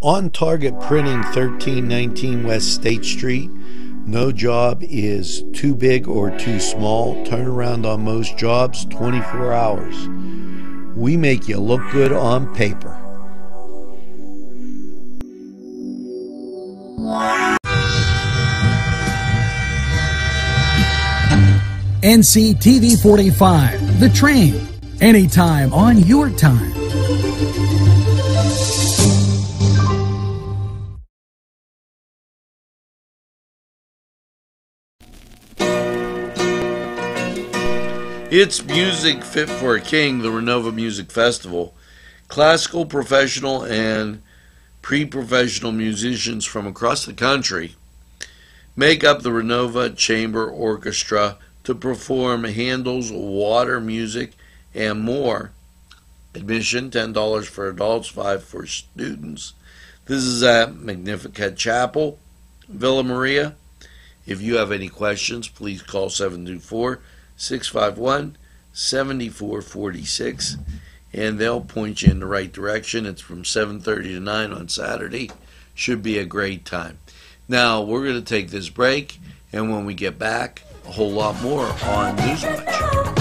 On Target Printing, 1319 West State Street. No job is too big or too small. Turnaround on most jobs, 24 hours. We make you look good on paper. NCTV 45, The Train, anytime on your time. It's Music Fit for a King, the Renova Music Festival. Classical, professional, and pre professional musicians from across the country make up the Renova Chamber Orchestra to perform Handel's water music and more. Admission $10 for adults, 5 for students. This is at Magnificat Chapel, Villa Maria. If you have any questions, please call 724 651 7446 and they'll point you in the right direction. It's from 7:30 to 9 on Saturday. Should be a great time. Now, we're going to take this break and when we get back, a whole lot more on Newswatch.